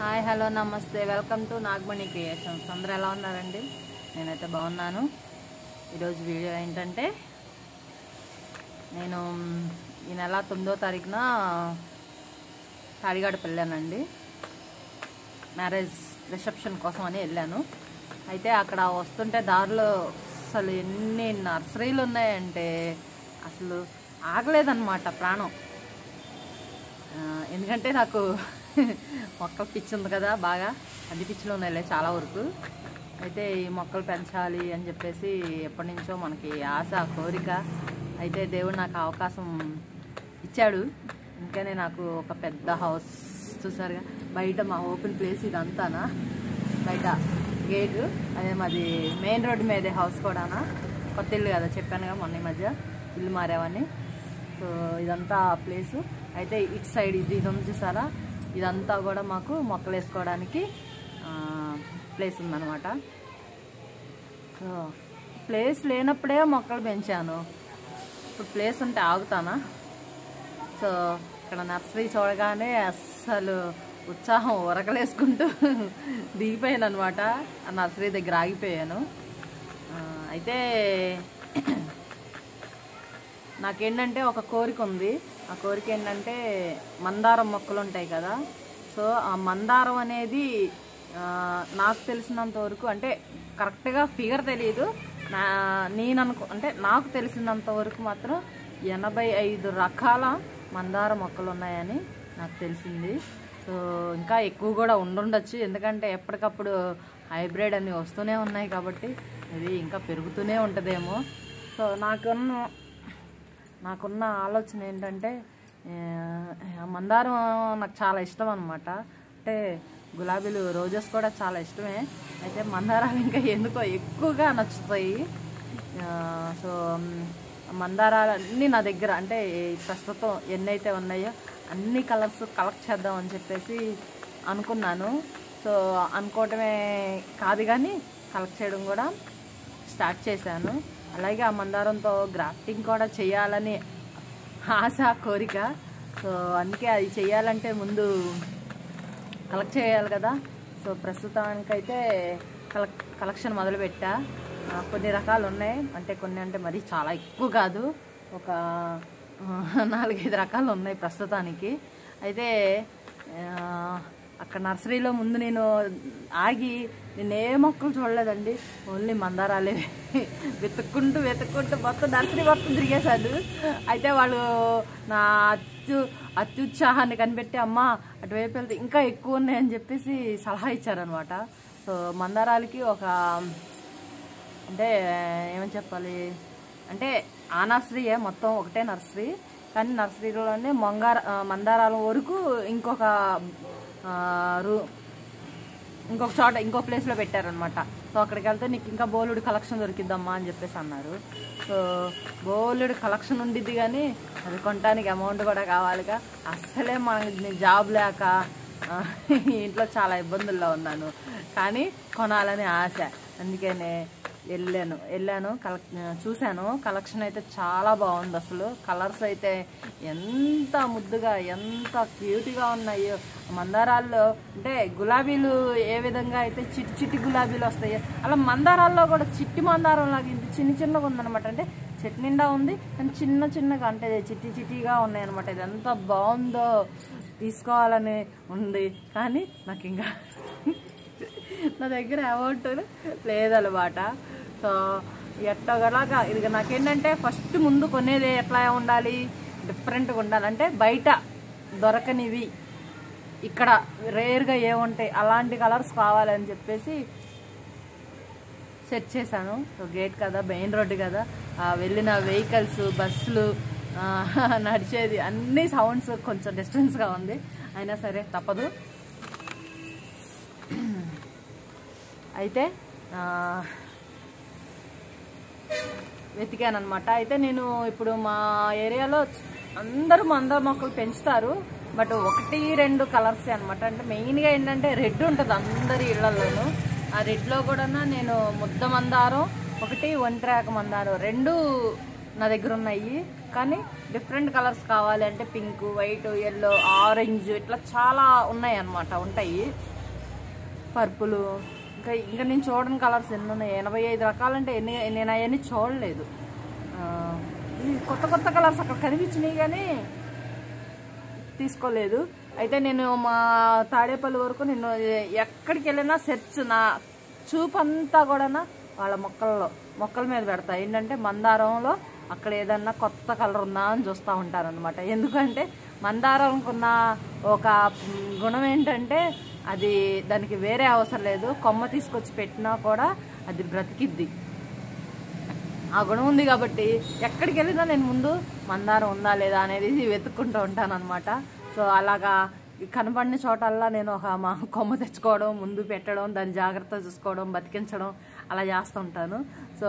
Hi hello నమస్తే. Welcome to Nagamani creations. అందరూ ఎలా ఉన్నారండి? నేనైతే బాగున్నాను. ఈరోజు వీడియో ఏంటంటే నేను ఈ నెల తొమ్మిదో తారీఖున తాడిగాడు వెళ్ళానండి మ్యారేజ్ రిసెప్షన్ కోసం అని వెళ్ళాను. అయితే అక్కడ వస్తుంటే దారిలో అసలు ఎన్ని నర్సరీలు ఉన్నాయంటే అసలు ఆగలేదన్నమాట ప్రాణం. ఎందుకంటే నాకు మొక్కలు పిచ్చి ఉంది కదా బాగా. అన్ని పిచ్చిలో ఉన్నాయి చాలా వరకు. అయితే ఈ మొక్కలు పెంచాలి అని చెప్పేసి ఎప్పటి నుంచో మనకి ఆశ కోరిక. అయితే దేవుడు నాకు అవకాశం ఇచ్చాడు. అందుకనే నాకు ఒక పెద్ద హౌస్ చూసారుగా బయట మా ఓపెన్ ప్లేస్ ఇదంతానా? బయట గేటు. అదే మాది మెయిన్ రోడ్డు మీదే హౌస్ కూడానా? కొత్త ఇల్లు కదా చెప్పానుగా మొన్న ఈ మధ్య. ఇల్లు మారావని. సో ఇదంతా ప్లేసు. అయితే ఇటు సైడ్ ఇది ఇది ఉంది చూసారా? ఇదంతా కూడా మాకు మొక్కలు వేసుకోవడానికి ప్లేస్ ఉందన్నమాట. సో ప్లేస్ లేనప్పుడే మొక్కలు పెంచాను. ఇప్పుడు ప్లేస్ ఉంటే ఆగుతానా? సో ఇక్కడ నర్సరీ చూడగానే అస్సలు ఉత్సాహం ఉరకలేసుకుంటూ దిగిపోయాను అనమాట ఆ నర్సరీ దగ్గర ఆగిపోయాను. అయితే నాకేంటంటే ఒక కోరిక ఉంది. ఆ కోరిక ఏంటంటే మందారం మొక్కలు ఉంటాయి కదా. సో ఆ మందారం అనేది నాకు తెలిసినంత వరకు అంటే కరెక్ట్గా ఫిగర్ తెలియదు నా నేను అనుకో అంటే నాకు తెలిసినంత వరకు మాత్రం ఎనభై ఐదు రకాల మందార మొక్కలు ఉన్నాయని నాకు తెలిసింది. సో ఇంకా ఎక్కువ కూడా ఉండుండొచ్చు. ఎందుకంటే ఎప్పటికప్పుడు హైబ్రిడ్ అన్నీ వస్తూనే ఉన్నాయి కాబట్టి ఇది ఇంకా పెరుగుతూనే ఉంటుందేమో. సో నాకున్న నాకున్న ఆలోచన ఏంటంటే మందారం నాకు చాలా ఇష్టం అనమాట అంటే గులాబీలు రోజెస్ కూడా చాలా ఇష్టమే. అయితే మందారాలు ఇంకా ఎందుకో ఎక్కువగా నచ్చుతాయి. సో మందారాలు అన్నీ నా దగ్గర. అంటే ప్రస్తుతం ఎన్నైతే ఉన్నాయో అన్ని కలర్స్ కలెక్ట్ చేద్దాం అని చెప్పేసి అనుకున్నాను. సో అనుకోవటమే కాదు కానీ కలెక్ట్ చేయడం కూడా స్టార్ట్ చేశాను. అలాగే ఆ మందారంతో గ్రాఫ్టింగ్ కూడా చేయాలని ఆశ కోరిక. సో అందుకే అది చేయాలంటే ముందు కలెక్ట్ చేయాలి కదా. సో ప్రస్తుతానికైతే కలెక్ కలెక్షన్ మొదలుపెట్టా. కొన్ని రకాలు ఉన్నాయి. అంటే కొన్ని అంటే మరీ చాలా ఎక్కువ కాదు. ఒక నాలుగైదు రకాలు ఉన్నాయి ప్రస్తుతానికి. అయితే అక్కడ నర్సరీలో ముందు నేను ఆగి నేను ఏ మొక్కలు చూడలేదండి. ఓన్లీ మందారాలే. వెతుక్కుంటూ వెతుక్కుంటూ మొత్తం నర్సరీ మొత్తం తిరిగేశాను. అయితే వాళ్ళు నా అత్యు అత్యుత్సాహాన్ని కనిపెట్టి అమ్మ అటువైపు వెళ్తే ఇంకా ఎక్కువ ఉన్నాయని చెప్పేసి సలహా ఇచ్చారనమాట సో మందారాలకి ఒక అంటే ఏమని చెప్పాలి? అంటే ఆ నర్సరీయే మొత్తం ఒకటే నర్సరీ. కానీ నర్సరీలోనే మంగార మందారాల వరకు ఇంకొక రూ ఇంకొక చోట ఇంకో ప్లేస్లో పెట్టారనమాట సో అక్కడికి వెళ్తే నీకు ఇంకా బోలుడు కలెక్షన్ దొరికిద్దమ్మా అని చెప్పేసి అన్నారు. సో బోలుడు కలెక్షన్ ఉండిద్ది కానీ అది కొనడానికి అమౌంట్ కూడా కావాలిగా. అస్సలే మనకి జాబ్ లేక ఇంట్లో చాలా ఇబ్బందుల్లో ఉన్నాను. కానీ కొనాలని ఆశ. అందుకనే వెళ్ళాను. వెళ్ళాను. కలెక్ చూశాను. కలెక్షన్ అయితే చాలా బాగుంది అసలు. కలర్స్ అయితే ఎంత ముద్దుగా ఎంత క్యూట్గా ఉన్నాయో. మందారాల్లో అంటే గులాబీలు ఏ విధంగా అయితే చిట్టి చిట్టి గులాబీలు వస్తాయో. అలా మందారాల్లో కూడా చిట్టి మందారం లాగా ఇంత చిన్న చిన్నగా ఉందన్నమాట. అంటే చెట్టు నిండా ఉంది. కానీ చిన్న చిన్నగా అంటే చిట్టి చిట్టిగా ఉన్నాయన్నమాట. ఇది ఎంత బాగుందో తీసుకోవాలని ఉంది. కానీ నాకు ఇంకా నా దగ్గర అమౌంట్ లేదనమాట సో ఎట్టగలాగా ఇది నాకేంటంటే ఫస్ట్ ముందు కొనేది ఎట్లా ఉండాలి? డిఫరెంట్గా ఉండాలంటే బయట దొరకనివి. ఇక్కడ రేర్గా ఏముంటాయి అలాంటి కలర్స్ కావాలని చెప్పేసి సెట్ చేశాను. గేట్ కదా మెయిన్ రోడ్డు కదా. వెళ్ళిన వెహికల్స్ బస్సులు నడిచేది అన్ని సౌండ్స్ కొంచెం డిస్టెన్స్గా ఉంది. అయినా సరే తప్పదు. అయితే వెతికానమాట అయితే నేను ఇప్పుడు మా ఏరియాలో అందరూ మందార మొక్కలు పెంచుతారు. బట్ ఒకటి రెండు కలర్స్ అనమాట అంటే మెయిన్గా ఏంటంటే రెడ్ ఉంటుంది అందరి ఇళ్ళలోనూ ఆ రెడ్లో కూడా నేను ముద్ద మందారం ఒకటి ఒంట్రాక మందారం. రెండు నా దగ్గర ఉన్నాయి. కానీ డిఫరెంట్ కలర్స్ కావాలి అంటే పింక్ వైట్ ఎల్లో ఆరెంజ్ ఇట్లా చాలా ఉన్నాయి అన్నమాట. ఉంటాయి. పర్పులు ఇంకా ఇంకా నేను చూడని కలర్స్ ఎన్ని ఉన్నాయి. ఎనభై ఐదు రకాలంటే ఎన్ని నేను అవన్నీ చూడలేదు. కొత్త కొత్త కలర్స్ అక్కడ కనిపించినాయి కానీ తీసుకోలేదు. అయితే నేను మా తాడేపల్లి వరకు నేను ఎక్కడికి వెళ్ళినా సెర్చ్ నా చూపంతా కూడా వాళ్ళ మొక్కల్లో మొక్కల మీద పెడతా. ఏంటంటే మందారంలో అక్కడ ఏదన్నా కొత్త కలర్ ఉందా అని చూస్తూ ఉంటారనమాట ఎందుకంటే మందారంకున్న ఒక గుణం ఏంటంటే అది దానికి వేరే అవసరం లేదు. కొమ్మ తీసుకొచ్చి పెట్టినా కూడా అది బ్రతికిద్ది. ఆ గుణం ఉంది కాబట్టి ఎక్కడికి వెళ్ళినా నేను ముందు మందారం ఉందా లేదా అనేది వెతుక్కుంటూ ఉంటాను అనమాట సో అలాగా కనపడిన చోటల్లా నేను ఒక మా కొమ్మ తెచ్చుకోవడం ముందు పెట్టడం దాన్ని జాగ్రత్త చూసుకోవడం బతికించడం అలా చేస్తూ ఉంటాను. సో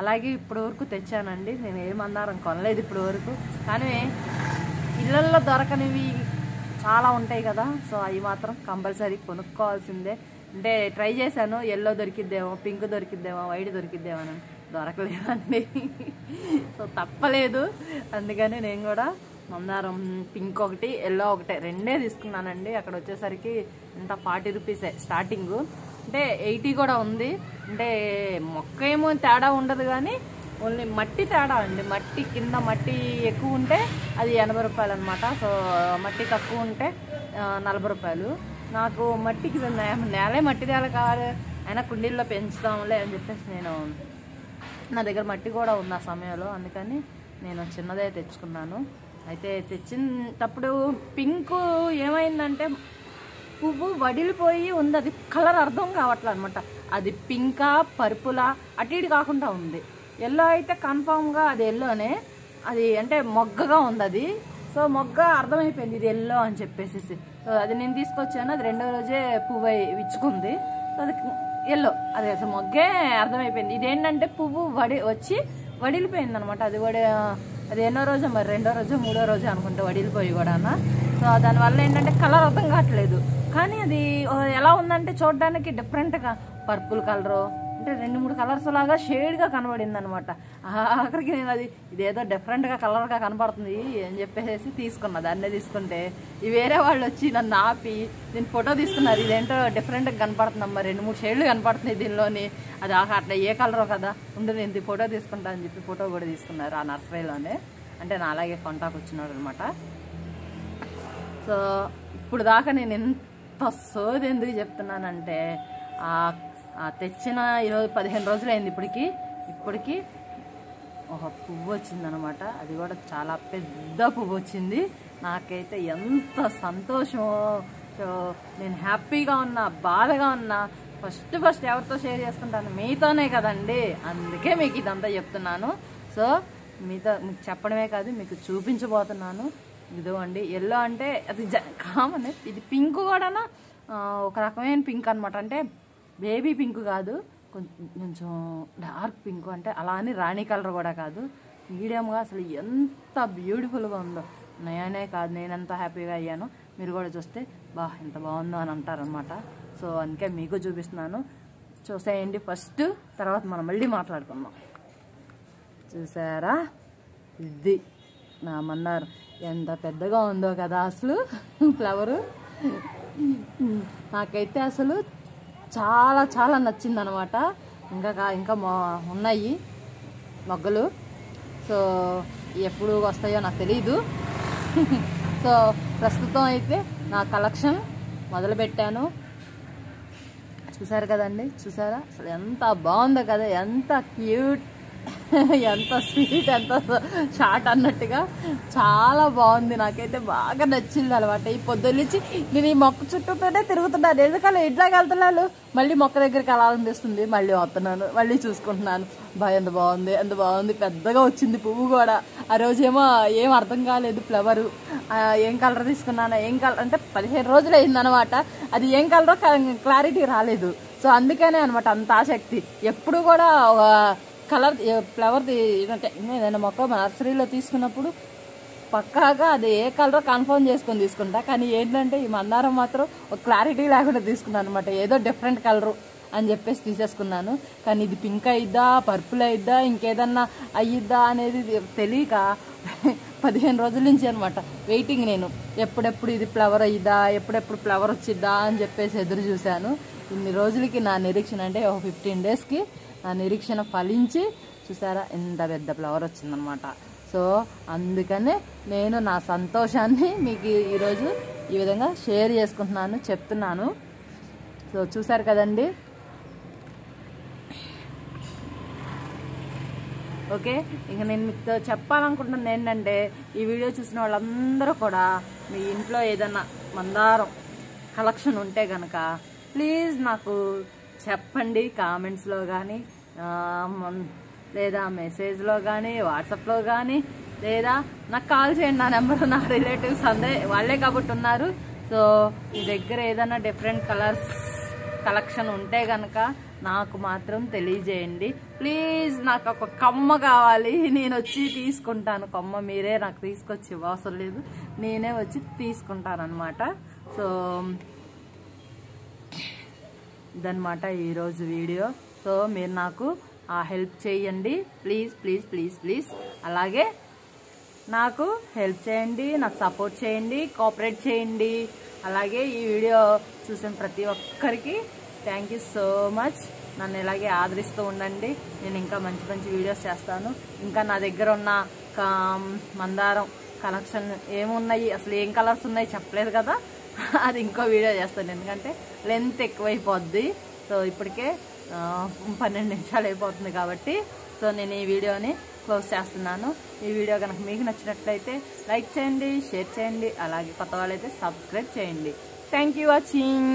అలాగే ఇప్పటి వరకు తెచ్చానండి. నేను ఏ మందారం కొనలేదు ఇప్పటి వరకు కానీ ఇళ్ళల్లో దొరకనివి చాలా ఉంటాయి కదా. సో అవి మాత్రం కంపల్సరీ కొనుక్కోవాల్సిందే. అంటే ట్రై చేశాను. ఎల్లో దొరికిద్దేమో పింక్ దొరికిద్దేమో వైట్ దొరికిద్దేమో అని దొరకలేదండి. సో తప్పలేదు. అందుకని నేను కూడా మందారం పింక్ ఒకటి ఎల్లో ఒకటే రెండే తీసుకున్నానండి. అక్కడ వచ్చేసరికి ఇంత ఫార్టీ రూపీసే స్టార్టింగ్. అంటే ఎయిటీ కూడా ఉంది. అంటే మొక్క ఏమో తేడా ఉండదు కానీ ఓన్లీ మట్టి తేడా అండి. మట్టి కింద మట్టి ఎక్కువ ఉంటే అది ఎనభై రూపాయలు అనమాట సో మట్టి తక్కువ ఉంటే నలభై రూపాయలు. నాకు మట్టికి నే- నేలే మట్టి నేల కావాలి అయినా కుండీల్లో పెంచుదాంలే అని చెప్పేసి నేను నా దగ్గర మట్టి కూడా ఉంది ఆ సమయంలో. అందుకని నేను చిన్నదే తెచ్చుకున్నాను. అయితే తెచ్చినప్పుడు పింక్ ఏమైందంటే పువ్వు వడిలిపోయి ఉంది. అది కలర్ అర్థం కావట్లే అనమాట అది పింకా పర్పులా అటు ఇటు కాకుండా ఉంది. ఎల్లో అయితే కన్ఫామ్గా అది ఎల్లోనే. అది అంటే మొగ్గగా ఉంది అది. సో మొగ్గ అర్థమైపోయింది ఇది ఎల్లో అని చెప్పేసి సో అది నేను తీసుకొచ్చాను. అది రెండో రోజే పువ్వు విచ్చుకుంది. సో అది ఎల్లో. అది అసలు మొగ్గే అర్థమైపోయింది. ఇదేంటంటే పువ్వు వడి వచ్చి వడిలిపోయింది అనమాట అది వడి అది ఎన్నో రోజు మరి రెండో రోజు మూడో రోజు అనుకుంటే వడిలిపోయి కూడా సో దానివల్ల ఏంటంటే కలర్ అర్థం కావట్లేదు. కానీ అది ఎలా ఉందంటే చూడడానికి డిఫరెంట్గా పర్పుల్ కలరు అంటే రెండు మూడు కలర్స్ లాగా షేడ్గా కనబడింది అనమాట ఆఖరికి నేను అది ఇదేదో డిఫరెంట్గా కలర్గా కనబడుతుంది అని చెప్పేసి తీసుకున్నా. దాన్నే తీసుకుంటే ఈ వేరే వాళ్ళు వచ్చి నన్ను ఆపి నేను ఫోటో తీసుకున్నారు ఇదేంటో డిఫరెంట్గా కనపడుతుందమ్మా రెండు మూడు షేడ్లు కనపడుతున్నాయి దీనిలోని. అది ఆహా అట్లా ఏ కలరో కదా. ఉండు నేను ఇది ఫోటో తీసుకుంటా అని చెప్పి ఫోటో కూడా తీసుకున్నారు ఆ నర్సరీలోనే. అంటే నా అలాగే కొంటాకు వచ్చినాడు అనమాట సో ఇప్పుడు దాకా నేను ఎంత సోది ఎందుకు చెప్తున్నానంటే ఆ తెచ్చిన ఈరోజు పదిహేను రోజులు అయింది ఇప్పటికి. ఇప్పటికి ఒక పువ్వు వచ్చిందనమాట అది కూడా చాలా పెద్ద పువ్వు వచ్చింది. నాకైతే ఎంత సంతోషమో. సో నేను హ్యాపీగా ఉన్నా బాధగా ఉన్నా. ఫస్ట్ ఫస్ట్ ఎవరితో షేర్ చేసుకుంటాను? మీతోనే కదండి. అందుకే మీకు ఇదంతా చెప్తున్నాను. సో మీతో మీకు చెప్పడమే కాదు మీకు చూపించబోతున్నాను. ఇదో అండి ఎల్లో అంటే అది కామన్ ఇది పింక్ కూడా ఒక రకమైన పింక్ అనమాట అంటే బేబీ పింక్ కాదు. కొంచెం కొంచెం డార్క్ పింక్ అంటే అలా అని రాణి కలర్ కూడా కాదు. మీడియంగా అసలు ఎంత బ్యూటిఫుల్గా ఉందో. నేనే కాదు నేను ఎంత హ్యాపీగా అయ్యాను. మీరు కూడా చూస్తే బా ఎంత బాగుందో అని అంటారనమాట సో అందుకే మీకు చూపిస్తున్నాను. చూసేయండి ఫస్ట్ తర్వాత మనం మళ్ళీ మాట్లాడుకుందాం. చూసారా? ఇది నా మన్నారు ఎంత పెద్దగా ఉందో కదా అసలు ఫ్లవరు. నాకైతే అసలు చాలా చాలా నచ్చింది అనమాట ఇంకా కా- ఇంకా మొ- ఉన్నాయి మొగ్గలు. సో ఎప్పుడు వస్తాయో నాకు తెలియదు సో ప్రస్తుతం అయితే నా కలెక్షన్ మొదలుపెట్టాను. చూసారు కదండి? చూసారా? అసలు ఎంత బాగుందో కదా ఎంత క్యూట్ ఎంత స్వీట్ ఎంత షార్ట్ అన్నట్టుగా. చాలా బాగుంది. నాకైతే బాగా నచ్చింది అనమాట ఈ పొద్దున్నుంచి నేను ఈ మొక్క చుట్టూతోనే తిరుగుతున్నాను. ఎందుకంటే ఇట్లాగ వెళ్తున్నాను? మళ్ళీ మొక్క దగ్గరికి వెళ్ళాలనిపిస్తుంది మళ్ళీ వస్తున్నాను. మళ్ళీ చూసుకుంటున్నాను. బా ఎంత బాగుంది. ఎంత బాగుంది. పెద్దగా వచ్చింది పువ్వు కూడా. ఆ రోజేమో ఏం అర్థం కాలేదు ఫ్లవరు. ఏం కలర్ తీసుకున్నాను? ఏం కలర్? అంటే పదిహేను రోజులు అయిందనమాట అది ఏం కలరో క్లారిటీ రాలేదు. సో అందుకనే అనమాట అంత ఆసక్తి. ఎప్పుడు కూడా కలర్ ఫ్లవర్ అంటే ఏదైనా మొక్క నర్సరీలో తీసుకున్నప్పుడు పక్కాగా అది ఏ కలర్ కన్ఫర్మ్ చేసుకొని తీసుకుంటా. కానీ ఏంటంటే ఈ మందారం మాత్రం ఒక క్లారిటీ లేకుండా తీసుకున్నాను అనమాట ఏదో డిఫరెంట్ కలరు అని చెప్పేసి తీసేసుకున్నాను. కానీ ఇది పింక్ అయిద్దా పర్పుల్ అయిద్దా ఇంకేదన్నా అయ్యిద్దా అనేది తెలియక పదిహేను రోజుల నుంచి అనమాట వెయిటింగ్ నేను. ఎప్పుడెప్పుడు ఇది ఫ్లవర్ అయ్యిద్దా ఎప్పుడెప్పుడు ఫ్లవర్ వచ్చిద్దా అని చెప్పేసి ఎదురు చూశాను. ఇన్ని రోజులకి నా నిరీక్షణ అంటే ఒక ఫిఫ్టీన్ డేస్కి నా నిరీక్షణ ఫలించి చూసారా ఎంత పెద్ద ఫ్లవర్ వచ్చిందనమాట సో అందుకనే నేను నా సంతోషాన్ని మీకు ఈరోజు ఈ విధంగా షేర్ చేసుకుంటున్నాను చెప్తున్నాను. సో చూసారు కదండి? ఓకే ఇంకా నేను మీతో చెప్పాలనుకుంటున్నది ఏంటంటే ఈ వీడియో చూసిన వాళ్ళందరూ కూడా మీ ఇంట్లో ఏదైనా మందారం కలెక్షన్ ఉంటే కనుక ప్లీజ్ నాకు చెప్పండి కామెంట్స్లో కానీ లేదా మెసేజ్లో కానీ వాట్సాప్లో కానీ లేదా నాకు కాల్ చేయండి నా నెంబర్ నా రిలేటివ్స్ అందే వాళ్ళే కాబట్టి ఉన్నారు. సో మీ దగ్గర ఏదైనా డిఫరెంట్ కలర్స్ కలెక్షన్ ఉంటే కనుక నాకు మాత్రం తెలియజేయండి. ప్లీజ్ నాకు ఒక కమ్మ కావాలి. నేను వచ్చి తీసుకుంటాను. కొమ్మ మీరే నాకు తీసుకొచ్చి ఇవ్వవసరం లేదు. నేనే వచ్చి తీసుకుంటాను అనమాట సో ఇదనమాట ఈరోజు వీడియో. సో మీరు నాకు ఆ హెల్ప్ చేయండి. Please please please please. అలాగే నాకు హెల్ప్ చేయండి నాకు సపోర్ట్ చేయండి కోఆపరేట్ చేయండి. అలాగే ఈ వీడియో చూసిన ప్రతి ఒక్కరికి థ్యాంక్ యూ సో మచ్ నన్ను ఇలాగే ఆదరిస్తూ ఉండండి. నేను ఇంకా మంచి మంచి వీడియోస్ చేస్తాను. ఇంకా నా దగ్గర ఉన్న కా- మందారం కలెక్షన్ ఏమున్నాయి? అసలు ఏం కలర్స్ ఉన్నాయి? చెప్పలేదు కదా. అది ఇంకో వీడియో చేస్తాను. ఎందుకంటే లెంత్ ఎక్కువైపోద్ది. సో ఇప్పటికే పన్నెండు నిమిషాలు అయిపోతుంది కాబట్టి సో నేను ఈ వీడియోని క్లోజ్ చేస్తున్నాను. ఈ వీడియో కనుక మీకు నచ్చినట్లయితే లైక్ చేయండి షేర్ చేయండి అలాగే కొత్త వాళ్ళైతే సబ్స్క్రైబ్ చేయండి. Thank you watching